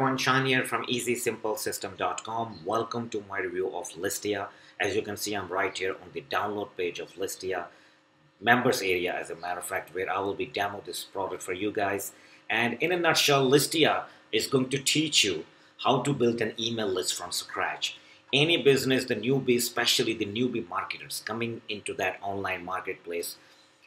everyone, Sean here from EasySimpleSystem.com. Welcome to my review of List Ya. As you can see, I'm right here on the download page of List Ya members area, as a matter of fact, where I will be demo this product for you guys. And in a nutshell, List Ya is going to teach you how to build an email list from scratch. Any business, the newbie, especially the newbie marketers coming into that online marketplace,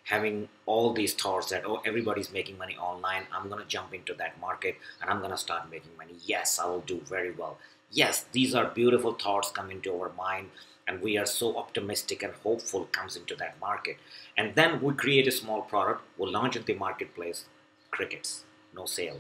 having all these thoughts that oh everybody's making money online i'm going to jump into that market and i'm going to start making money. Yes i will do very well. Yes these are beautiful thoughts come into our mind and we are so optimistic and hopeful comes into that market. And then we create a small product we launch in the marketplace crickets no sale.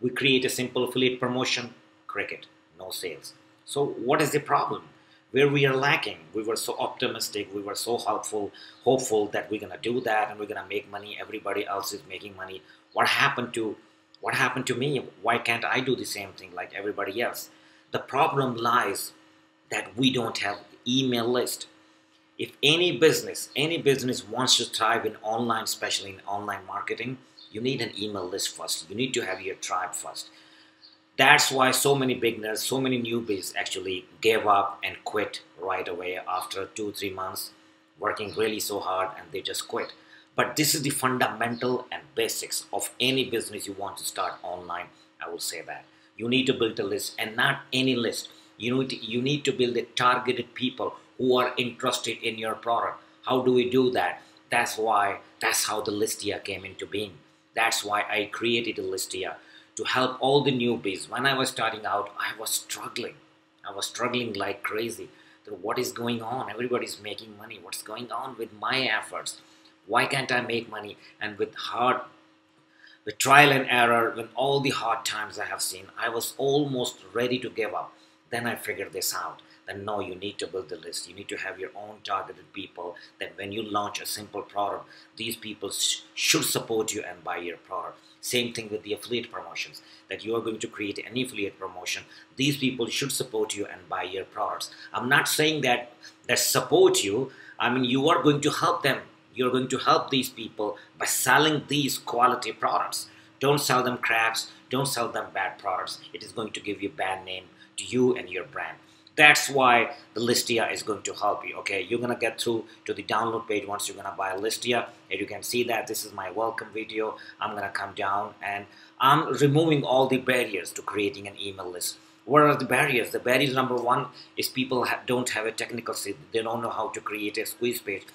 We create a simple affiliate promotion cricket no sales. So what is the problem where we are lacking. We were so optimistic, we were so hopeful, hopeful that we're gonna do that and we're gonna make money. Everybody else is making money. What happened to what happened to me? Why can't I do the same thing like everybody else? The problem lies that we don't have email list. If any business, any business wants to thrive in online, especially in online marketing, you need an email list first. You need to have your tribe first that's why so many beginners, so many newbies actually gave up and quit right away after two, three months working really so hard and they just quit. But this is the fundamental and basics of any business you want to start online. I will say that. You need to build a list and not any list. You need to, you need to build a targeted people who are interested in your product. How do we do that? That's why, that's how the List Ya came into being. That's why I created a List Ya to help all the newbies. When I was starting out, I was struggling. I was struggling like crazy. What is going on? Everybody's making money. What's going on with my efforts? Why can't I make money? And with hard, with trial and error, with all the hard times I have seen, I was almost ready to give up. Then I figured this out. Then no, you need to build the list. You need to have your own targeted people. That when you launch a simple product, these people sh should support you and buy your product. Same thing with the affiliate promotions, that you are going to create an affiliate promotion. These people should support you and buy your products. I'm not saying that that support you. I mean, you are going to help them. You're going to help these people by selling these quality products. Don't sell them craps. Don't sell them bad products. It is going to give you bad name to you and your brand. That's why the List Ya is going to help you. Okay, you're gonna get through to the download page once you're gonna buy List Ya. And you can see that this is my welcome video. I'm gonna come down and I'm removing all the barriers to creating an email list. What are the barriers? The barriers number one is people don't have a technical skill. They don't know how to create a squeeze page,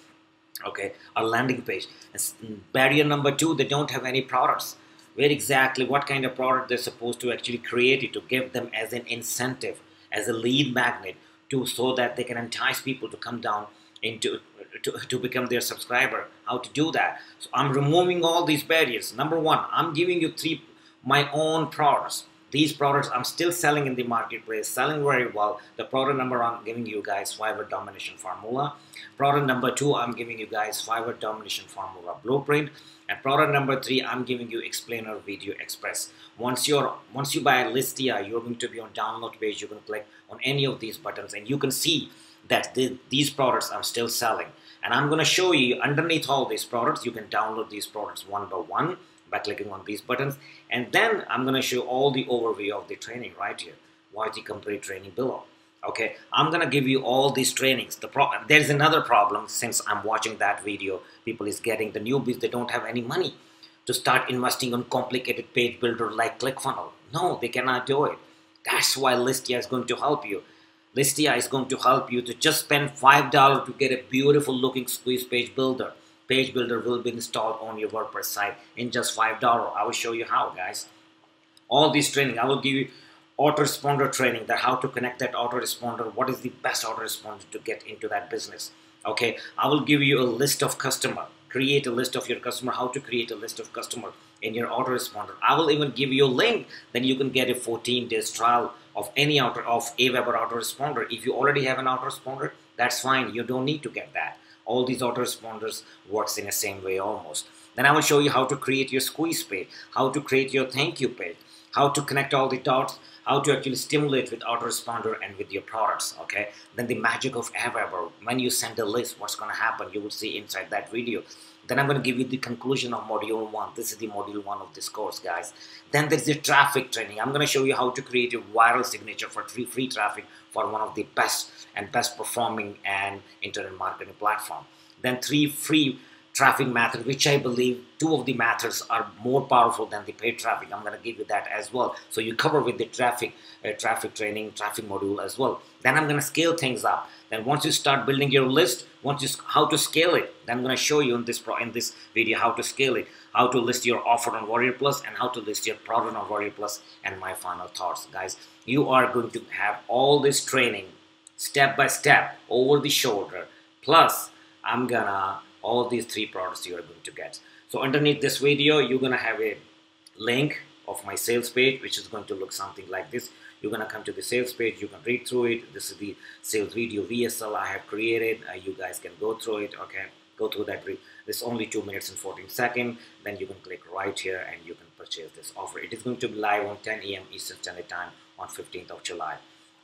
okay, a landing page. And mm, barrier number two, they don't have any products. Where exactly, what kind of product they're supposed to actually create it to give them as an incentive as a lead magnet to so that they can entice people to come down into to, to become their subscriber. How to do that? So i'm removing all these barriers. Number one i'm giving you three my own products these products i'm still selling in the marketplace selling very well the product number i'm giving you guys fiverr domination formula product number two i'm giving you guys fiverr domination formula blueprint and product number three, I'm giving you Explainer Video Express. Once you're once you buy List Ya, you're going to be on download page. You can click on any of these buttons, and you can see that the, these products I'm still selling. And I'm going to show you underneath all these products. You can download these products one by one by clicking on these buttons. And then I'm to show all the overview of the training right here. Watch the complete training below. Okay i'm gonna give you all these trainings. The pro there's another problem since i'm watching that video. People is getting the newbies they don't have any money to start investing on complicated page builder like clickfunnels. No they cannot do it. That's why List Ya is going to help you. List Ya is going to help you to just spend five dollars to get a beautiful looking squeeze page builder page builder will be installed on your wordpress site in just five dollars. I will show you how guys. All this training i will give you autoresponder training that how to connect that autoresponder what is the best autoresponder to get into that business okay? I will give you a list of customer create a list of your customer how to create a list of customer in your autoresponder. I will even give you a link then you can get a 14 days trial of any auto of Aweber autoresponder. If you already have an autoresponder that's fine you don't need to get that all these autoresponders works in the same way almost. Then i will show you how to create your squeeze page how to create your thank you page how to connect all the dots how to actually stimulate with autoresponder and with your products okay? Then the magic of Aweber when you send a list what's going to happen? You will see inside that video Then I'm going to give you the conclusion of module one. This is the module one of this course, guys. Then there's the traffic training. I'm going to show you how to create a viral signature for free, free traffic for one of the best and best performing and internet marketing platform. Then three free traffic methods, which I believe two of the methods are more powerful than the paid traffic. I'm going to give you that as well. So you cover with the traffic, uh, traffic training, traffic module as well. Then I'm going to scale things up. Then once you start building your list, once you how to scale it, then I'm going to show you in this pro in this video how to scale it, how to list your offer on Warrior Plus, and how to list your product on Warrior Plus, and my final thoughts, guys. You are going to have all this training step by step over the shoulder. Plus, I'm gonna all these three products you are going to get. So underneath this video, you're gonna have a link of my sales page, which is going to look something like this. You're gonna come to the sales page, you can read through it. This is the sales video VSL I have created. Uh, you guys can go through it, okay? Go through that. This only 2 minutes and 14 seconds. Then you can click right here and you can purchase this offer. It is going to be live on 10 a.m. Eastern Standard Time on 15th of July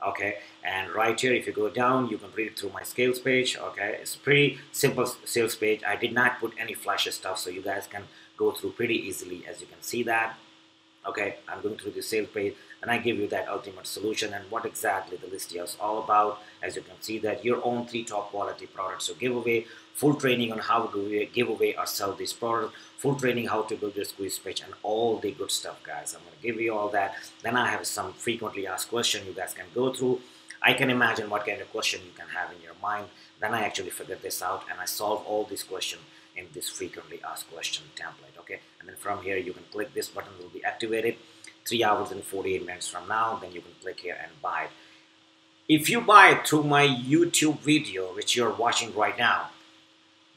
okay? And right here if you go down you can read through my sales page okay? It's pretty simple sales page. I did not put any flashy stuff so you guys can go through pretty easily as you can see that okay? I'm going through the sales page and I give you that ultimate solution and what exactly the list is all about. As you can see that your own three top quality products so giveaway full training on how to give away or sell this product. Full training how to build your squeeze page and all the good stuff guys. I'm going to give you all that. Then I have some frequently asked question you guys can go through. I can imagine what kind of question you can have in your mind. Then I actually figure this out and I solve all these questions in this frequently asked question template okay? And then from here you can click this button will be activated three hours and 48 minutes from now then you can click here and buy it if you buy it through my YouTube video which you're watching right now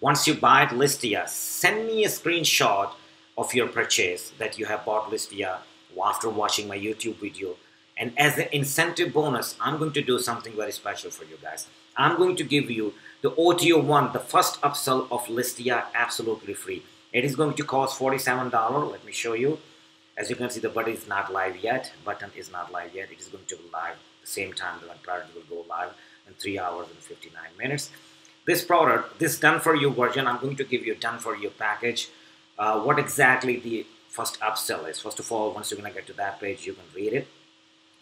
once you buy it List Ya send me a screenshot of your purchase that you have bought List Ya after watching my YouTube video and as an incentive bonus I'm going to do something very special for you guys I'm going to give you the OTO one, the first upsell of List Ya absolutely free. It is going to cost $47. Let me show you. As you can see, the button is not live yet. Button is not live yet. It is going to be live the same time the product will go live in 3 hours and 59 minutes. This product, this done for you version, I'm going to give you done for you package. Uh, what exactly the first upsell is. First of all, once you're going to get to that page, you can read it.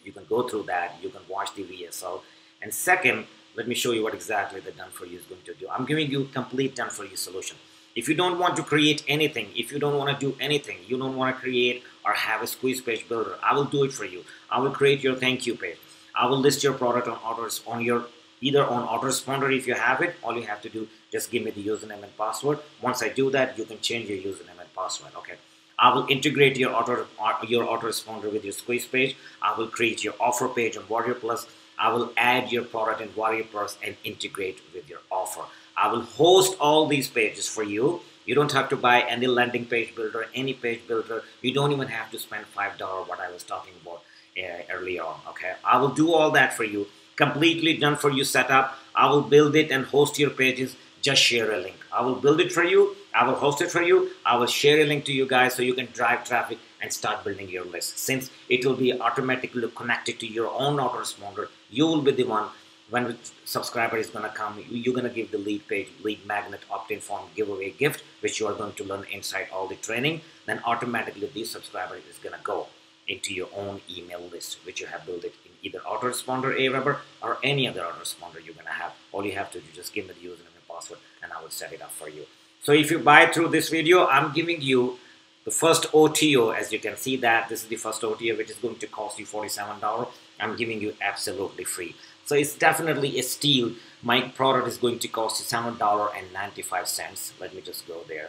You can go through that. You can watch the VSL. And second, let me show you what exactly the done for you is going to do. I'm giving you complete done for you solution. If you don't want to create anything, if you don't want to do anything, you don't want to create or have a squeeze page builder, I will do it for you. I will create your thank you page. I will list your product on orders on your either on autoresponder if you have it. All you have to do just give me the username and password. Once I do that, you can change your username and password. Okay. I will integrate your auto uh, your autoresponder with your squeeze page. I will create your offer page on Warrior Plus I will add your product in Warrior Plus and integrate with your offer. I will host all these pages for you. You don't have to buy any landing page builder, any page builder. You don't even have to spend $5 what I was talking about uh, earlier on, okay? I will do all that for you. Completely done for you setup. I will build it and host your pages. Just share a link. I will build it for you. I will host it for you. I will share a link to you guys so you can drive traffic and start building your list. Since it will be automatically connected to your own autoresponder, you will be the one when the subscriber is going to come, you're going to give the lead page, lead magnet opt-in form giveaway gift, which you are going to learn inside all the training. Then automatically this subscriber is going to go into your own email list, which you have built it in either autoresponder Aweber or any other autoresponder you're going to have. All you have to do is just give me the username and password and I will set it up for you. So if you buy through this video, I'm giving you the first OTO, as you can see that this is the first OTO, which is going to cost you $47. I'm giving you absolutely free. So it's definitely a steal. My product is going to cost you $7.95. Let me just go there.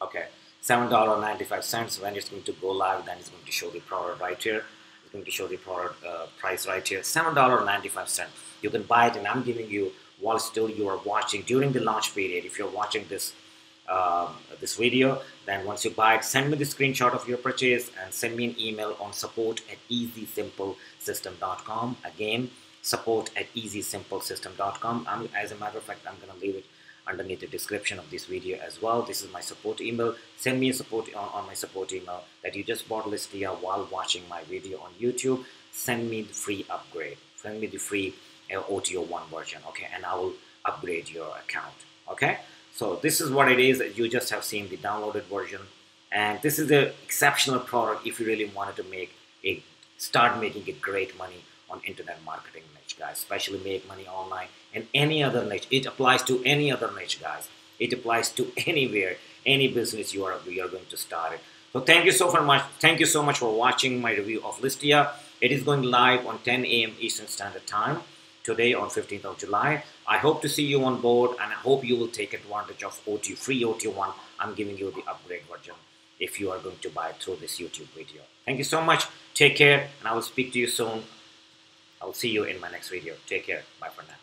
Okay, $7.95. When it's going to go live, then it's going to show the product right here. It's going to show the product uh, price right here. $7.95. You can buy it, and I'm giving you while still you are watching during the launch period. If you're watching this uh, this video then once you buy it send me the screenshot of your purchase and send me an email on support at easysimplesystem.com again support at easysimplesystem.com I'm, as a matter of fact I'm gonna leave it underneath the description of this video as well. This is my support email. Send me a support on, on my support email that you just bought List Ya while watching my video on YouTube. Send me the free upgrade. Send me the free uh, OTO1 version okay? And I will upgrade your account okay? So this is what it is. You just have seen the downloaded version, and this is an exceptional product if you really wanted to make a start making a great money on internet marketing niche, guys. Especially make money online and any other niche. It applies to any other niche, guys. It applies to anywhere, any business you are you are going to start it. So thank you so much. Thank you so much for watching my review of List Ya. It is going live on 10 a.m. Eastern Standard Time today on 15th of July. I hope to see you on board and I hope you will take advantage of OT, free OT1. I'm giving you the upgrade version if you are going to buy through this YouTube video. Thank you so much. Take care and I will speak to you soon. I'll see you in my next video. Take care. Bye for now.